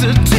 to do.